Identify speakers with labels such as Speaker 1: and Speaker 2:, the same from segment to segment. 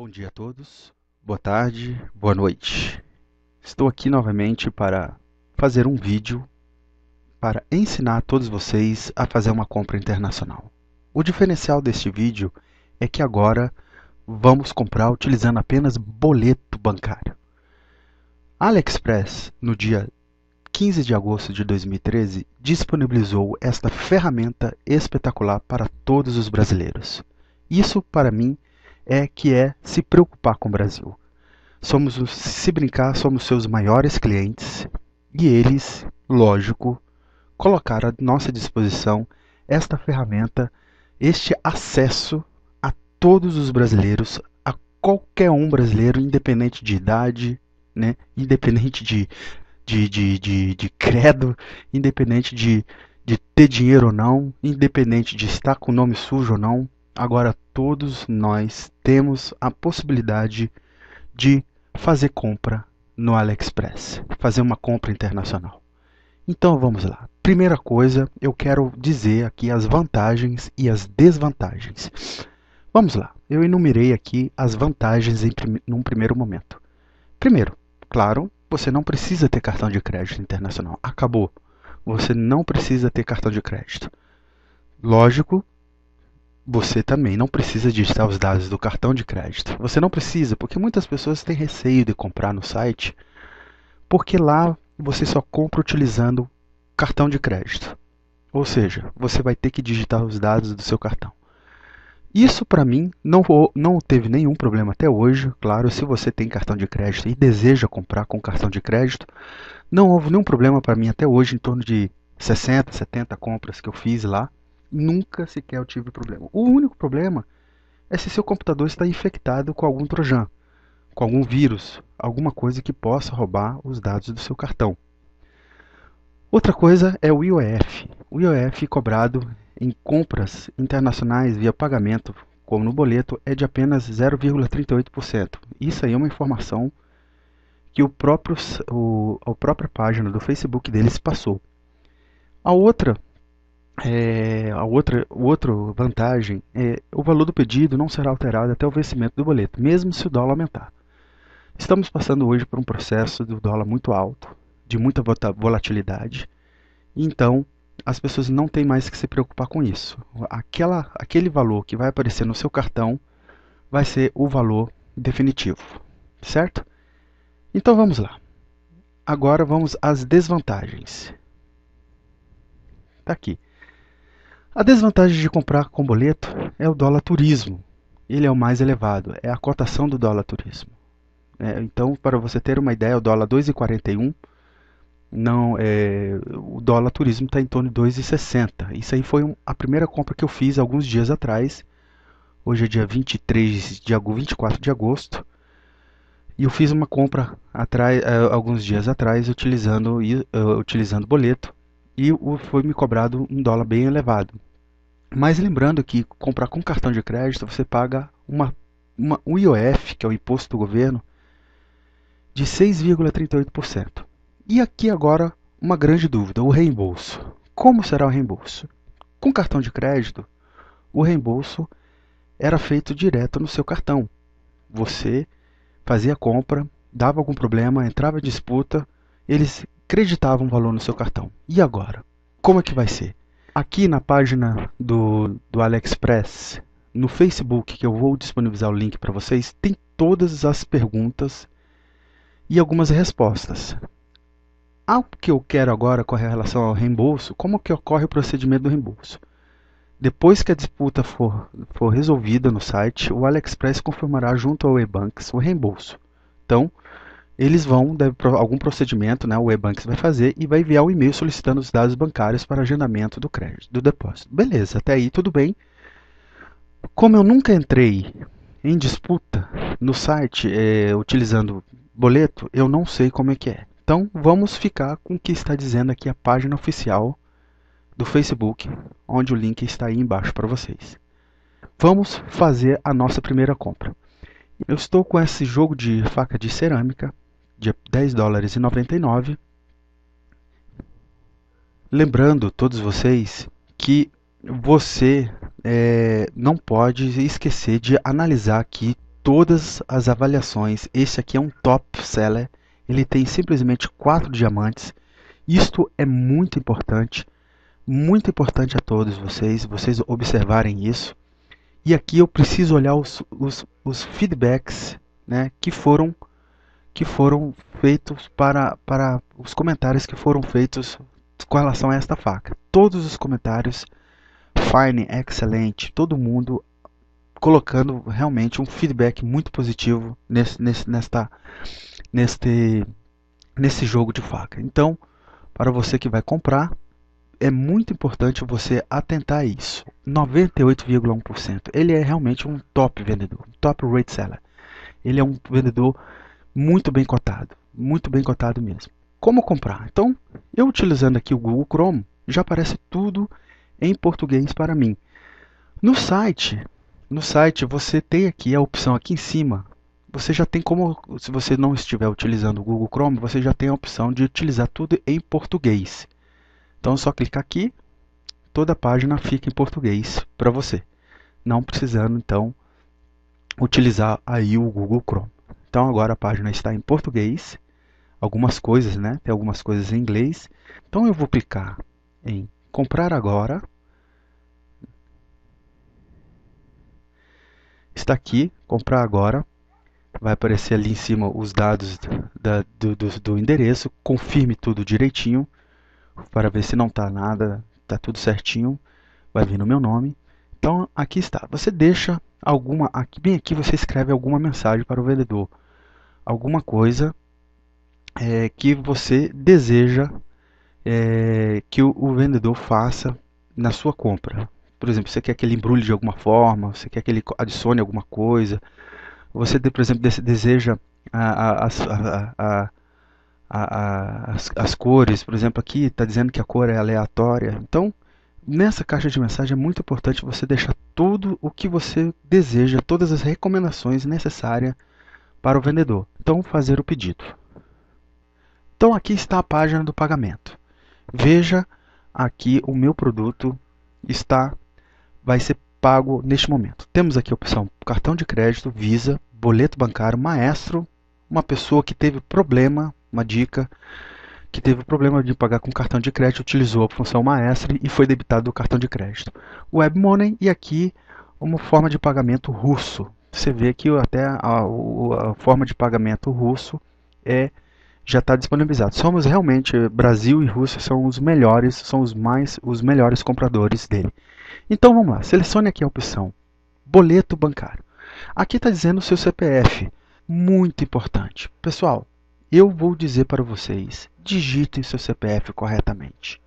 Speaker 1: Bom dia a todos, boa tarde, boa noite. Estou aqui novamente para fazer um vídeo para ensinar todos vocês a fazer uma compra internacional. O diferencial deste vídeo é que agora vamos comprar utilizando apenas boleto bancário. AliExpress, no dia 15 de agosto de 2013, disponibilizou esta ferramenta espetacular para todos os brasileiros. Isso, para mim, é que é se preocupar com o Brasil. Somos, se brincar, somos seus maiores clientes e eles, lógico, colocaram à nossa disposição esta ferramenta, este acesso a todos os brasileiros, a qualquer um brasileiro, independente de idade, né, independente de, de, de, de, de credo, independente de, de ter dinheiro ou não, independente de estar com o nome sujo ou não, Agora todos nós temos a possibilidade de fazer compra no AliExpress, fazer uma compra internacional. Então vamos lá. Primeira coisa, eu quero dizer aqui as vantagens e as desvantagens. Vamos lá. Eu enumerei aqui as vantagens em prim num primeiro momento. Primeiro, claro, você não precisa ter cartão de crédito internacional. Acabou. Você não precisa ter cartão de crédito. Lógico você também não precisa digitar os dados do cartão de crédito. Você não precisa, porque muitas pessoas têm receio de comprar no site, porque lá você só compra utilizando cartão de crédito. Ou seja, você vai ter que digitar os dados do seu cartão. Isso para mim não, não teve nenhum problema até hoje. Claro, se você tem cartão de crédito e deseja comprar com cartão de crédito, não houve nenhum problema para mim até hoje, em torno de 60, 70 compras que eu fiz lá. Nunca sequer eu tive problema. O único problema é se seu computador está infectado com algum trojan, com algum vírus, alguma coisa que possa roubar os dados do seu cartão. Outra coisa é o IOF. O IOF cobrado em compras internacionais via pagamento, como no boleto, é de apenas 0,38%. Isso aí é uma informação que o próprio, o, a própria página do Facebook deles passou. A outra é, a outra, outra vantagem é o valor do pedido não será alterado até o vencimento do boleto, mesmo se o dólar aumentar. Estamos passando hoje por um processo do dólar muito alto, de muita volatilidade, então as pessoas não têm mais que se preocupar com isso. Aquela, aquele valor que vai aparecer no seu cartão vai ser o valor definitivo, certo? Então vamos lá. Agora vamos às desvantagens. Está aqui. A desvantagem de comprar com boleto é o dólar turismo. Ele é o mais elevado, é a cotação do dólar turismo. É, então, para você ter uma ideia, o dólar 2,41, não, é, o dólar turismo está em torno de 2,60. Isso aí foi um, a primeira compra que eu fiz alguns dias atrás. Hoje é dia 23 de agosto, 24 de agosto. E eu fiz uma compra uh, alguns dias atrás utilizando, uh, utilizando boleto e foi me cobrado um dólar bem elevado. Mas lembrando que comprar com cartão de crédito você paga uma, uma, um IOF, que é o imposto do governo, de 6,38%. E aqui agora uma grande dúvida, o reembolso. Como será o reembolso? Com cartão de crédito, o reembolso era feito direto no seu cartão. Você fazia a compra, dava algum problema, entrava em disputa, eles creditava um valor no seu cartão. E agora? Como é que vai ser? Aqui na página do, do AliExpress, no Facebook, que eu vou disponibilizar o link para vocês, tem todas as perguntas e algumas respostas. Algo que eu quero agora com relação ao reembolso, como que ocorre o procedimento do reembolso? Depois que a disputa for, for resolvida no site, o AliExpress confirmará junto ao eBanks o reembolso. Então, eles vão, deve, algum procedimento, né, o eBanks vai fazer e vai enviar o um e-mail solicitando os dados bancários para agendamento do crédito, do depósito. Beleza, até aí tudo bem. Como eu nunca entrei em disputa no site é, utilizando boleto, eu não sei como é que é. Então vamos ficar com o que está dizendo aqui a página oficial do Facebook, onde o link está aí embaixo para vocês. Vamos fazer a nossa primeira compra. Eu estou com esse jogo de faca de cerâmica de 10 dólares e 99. Lembrando todos vocês que você é, não pode esquecer de analisar aqui todas as avaliações. Esse aqui é um top seller. Ele tem simplesmente quatro diamantes. Isto é muito importante, muito importante a todos vocês, vocês observarem isso. E aqui eu preciso olhar os, os, os feedbacks né, que foram que foram feitos para, para os comentários que foram feitos com relação a esta faca. Todos os comentários, fine, excelente, todo mundo colocando realmente um feedback muito positivo nesse, nesse, nesta, neste, nesse jogo de faca. Então, para você que vai comprar, é muito importante você atentar a isso. 98,1%. Ele é realmente um top vendedor, um top rate seller. Ele é um vendedor muito bem cotado, muito bem cotado mesmo. Como comprar? Então, eu utilizando aqui o Google Chrome, já aparece tudo em português para mim. No site, no site você tem aqui a opção aqui em cima. Você já tem como, se você não estiver utilizando o Google Chrome, você já tem a opção de utilizar tudo em português. Então é só clicar aqui, toda a página fica em português para você, não precisando então utilizar aí o Google Chrome. Então agora a página está em português, algumas coisas, né? Tem algumas coisas em inglês. Então eu vou clicar em comprar agora. Está aqui, comprar agora. Vai aparecer ali em cima os dados da, do, do, do endereço. Confirme tudo direitinho para ver se não está nada, está tudo certinho. Vai vir no meu nome. Então aqui está. Você deixa alguma, aqui, bem aqui você escreve alguma mensagem para o vendedor alguma coisa é, que você deseja é, que o, o, vendedor faça na sua compra. Por exemplo, você quer que ele embrulhe de alguma forma, você quer que ele adicione alguma coisa, você, por exemplo, deseja a, a, a, as, as cores, por exemplo, aqui está dizendo que a cor é aleatória. Então, nessa caixa de mensagem é muito importante você deixar tudo o que você deseja, todas as recomendações necessárias para o vendedor. Então, fazer o pedido. Então, aqui está a página do pagamento. Veja aqui o meu produto está vai ser pago neste momento. Temos aqui a opção cartão de crédito, Visa, boleto bancário, maestro, uma pessoa que teve problema, uma dica, que teve problema de pagar com cartão de crédito, utilizou a função maestro e foi debitado do cartão de crédito. Web Money e aqui uma forma de pagamento russo, você vê que até a, a, forma de pagamento russo é já está disponibilizado. Somos realmente Brasil e Rússia são os melhores, são os mais os melhores compradores dele. Então vamos lá, selecione aqui a opção boleto bancário. Aqui está dizendo o seu CPF, muito importante. Pessoal, eu vou dizer para vocês, digitem seu CPF corretamente.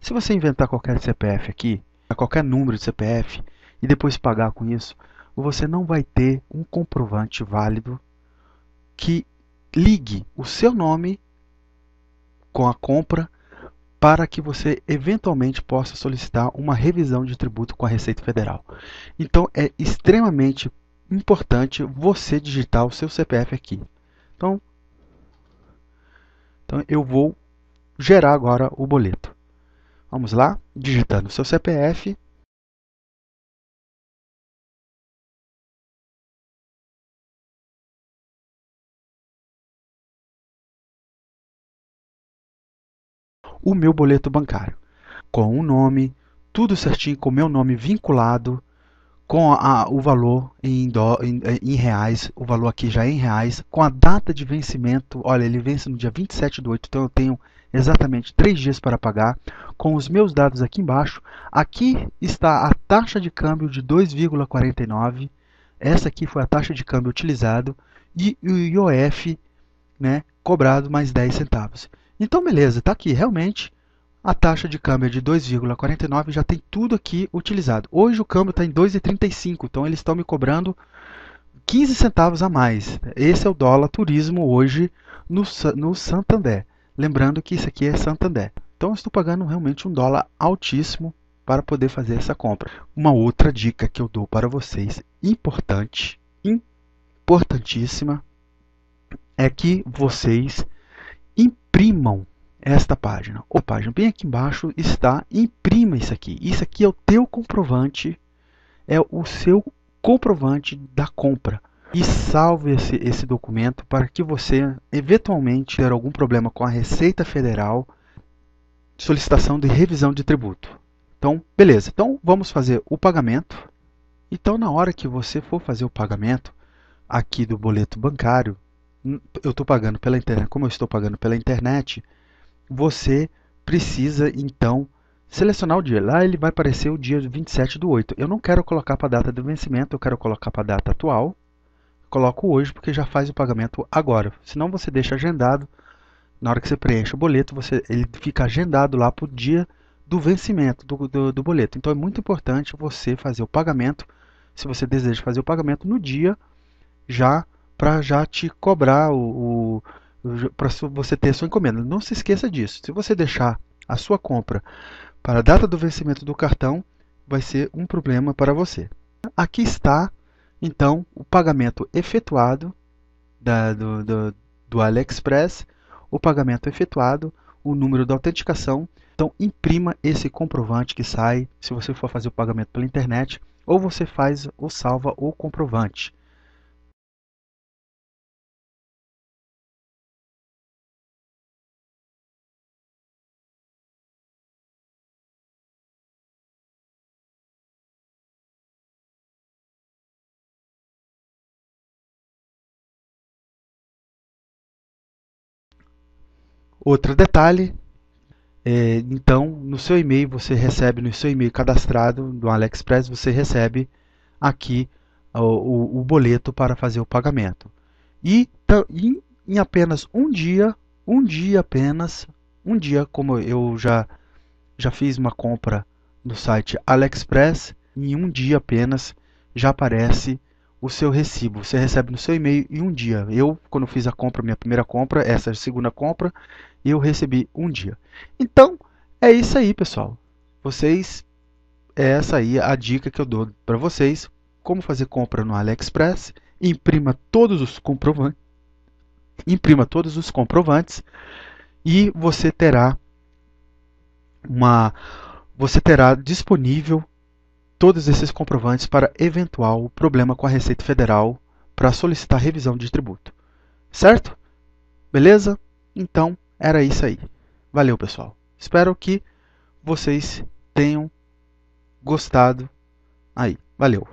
Speaker 1: Se você inventar qualquer CPF aqui, qualquer número de CPF e depois pagar com isso, você não vai ter um comprovante válido que ligue o seu nome com a compra para que você eventualmente possa solicitar uma revisão de tributo com a Receita Federal. Então é extremamente importante você digitar o seu CPF aqui. Então, então eu vou gerar agora o boleto. Vamos lá, digitando o seu CPF, o meu boleto bancário, com o nome, tudo certinho, com o meu nome vinculado, com a, o valor em, do, em, em, reais, o valor aqui já é em reais, com a data de vencimento, olha, ele vence no dia 27 do 8, então eu tenho exatamente três dias para pagar, com os meus dados aqui embaixo. Aqui está a taxa de câmbio de 2,49, essa aqui foi a taxa de câmbio utilizado, e o IOF né, cobrado mais 10 centavos. Então, beleza, está aqui. Realmente, a taxa de câmbio é de 2,49 já tem tudo aqui utilizado. Hoje o câmbio está em 2,35, então eles estão me cobrando 15 centavos a mais. Esse é o dólar turismo hoje no, no Santander. Lembrando que isso aqui é Santander. Então estou pagando realmente um dólar altíssimo para poder fazer essa compra. Uma outra dica que eu dou para vocês, importante, importantíssima, é que vocês imprimam esta página. A página bem aqui embaixo está imprima isso aqui. Isso aqui é o teu comprovante, é o seu comprovante da compra. e salve esse, esse documento para que você eventualmente ter algum problema com a Receita Federal, solicitação de revisão de tributo. Então, beleza. Então, vamos fazer o pagamento. Então, na hora que você for fazer o pagamento aqui do boleto bancário, eu estou pagando pela internet, como eu estou pagando pela internet, você precisa então selecionar o dia. Lá ele vai aparecer o dia 27 do 8. Eu não quero colocar para a data do vencimento, eu quero colocar para a data atual. Coloco hoje porque já faz o pagamento agora. Senão você deixa agendado. Na hora que você preenche o boleto, você, ele fica agendado lá para o dia do vencimento do, do, do boleto. Então é muito importante você fazer o pagamento, se você deseja fazer o pagamento no dia, já para já te cobrar o, o para você ter a sua encomenda. Não se esqueça disso. Se você deixar a sua compra para a data do vencimento do cartão, vai ser um problema para você. Aqui está, então, o pagamento efetuado da, do, do, do AliExpress, o pagamento efetuado, o número da autenticação. Então, imprima esse comprovante que sai se você for fazer o pagamento pela internet, ou você faz ou salva o comprovante. Outro detalhe, é, então no seu e-mail você recebe, no seu e-mail cadastrado do AliExpress, você recebe aqui o, o, o boleto para fazer o pagamento. E em, em apenas um dia, um dia apenas, um dia como eu já, já fiz uma compra no site AliExpress, em um dia apenas já aparece o seu recibo. Você recebe no seu e-mail em um dia. Eu, quando fiz a compra, minha primeira compra, essa segunda compra, eu recebi um dia. Então, é isso aí, pessoal. Vocês, é essa aí a dica que eu dou para vocês. Como fazer compra no AliExpress. Imprima todos os comprovantes. Imprima todos os comprovantes e você terá uma você terá disponível todos esses comprovantes para eventual problema com a Receita Federal para solicitar revisão de tributo. Certo? Beleza? Então, era isso aí. Valeu, pessoal. Espero que vocês tenham gostado aí. Valeu.